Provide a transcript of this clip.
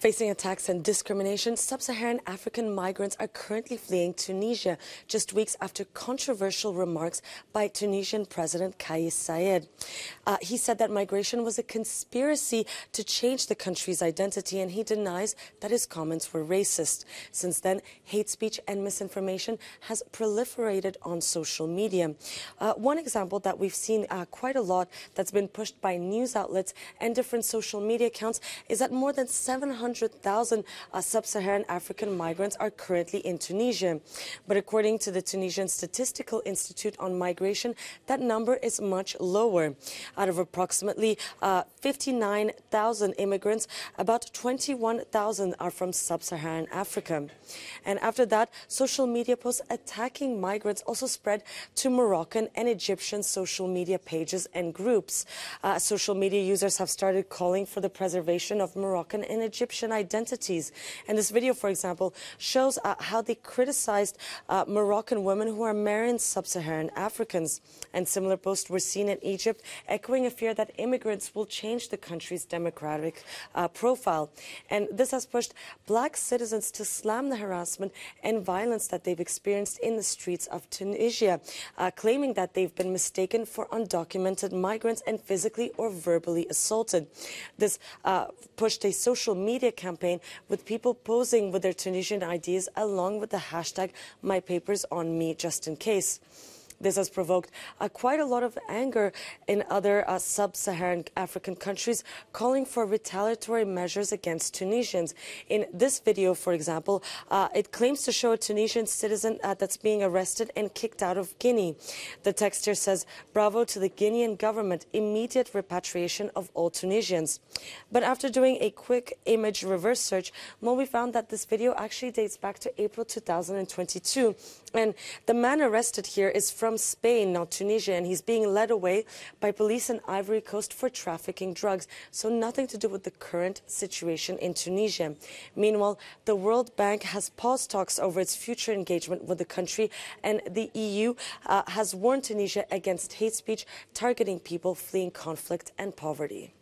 Facing attacks and discrimination, sub-Saharan African migrants are currently fleeing Tunisia just weeks after controversial remarks by Tunisian President Kais Saied. Uh, he said that migration was a conspiracy to change the country's identity and he denies that his comments were racist. Since then, hate speech and misinformation has proliferated on social media. Uh, one example that we've seen uh, quite a lot that's been pushed by news outlets and different social media accounts is that more than 700 100,000 uh, sub-Saharan African migrants are currently in Tunisia. But according to the Tunisian Statistical Institute on Migration, that number is much lower. Out of approximately uh, 59,000 immigrants, about 21,000 are from sub-Saharan Africa. And after that, social media posts attacking migrants also spread to Moroccan and Egyptian social media pages and groups. Uh, social media users have started calling for the preservation of Moroccan and Egyptian Identities. And this video, for example, shows uh, how they criticized uh, Moroccan women who are marrying sub-Saharan Africans. And similar posts were seen in Egypt, echoing a fear that immigrants will change the country's democratic uh, profile. And this has pushed black citizens to slam the harassment and violence that they've experienced in the streets of Tunisia, uh, claiming that they've been mistaken for undocumented migrants and physically or verbally assaulted. This uh, pushed a social media media campaign with people posing with their Tunisian IDs along with the hashtag MyPapersOnMe just in case. This has provoked uh, quite a lot of anger in other uh, sub-Saharan African countries, calling for retaliatory measures against Tunisians. In this video, for example, uh, it claims to show a Tunisian citizen uh, that's being arrested and kicked out of Guinea. The text here says, bravo to the Guinean government, immediate repatriation of all Tunisians. But after doing a quick image reverse search, we found that this video actually dates back to April 2022. And the man arrested here is from Spain, not Tunisia, and he's being led away by police in Ivory Coast for trafficking drugs. So nothing to do with the current situation in Tunisia. Meanwhile, the World Bank has paused talks over its future engagement with the country, and the EU uh, has warned Tunisia against hate speech targeting people fleeing conflict and poverty.